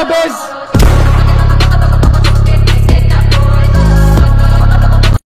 Forbes.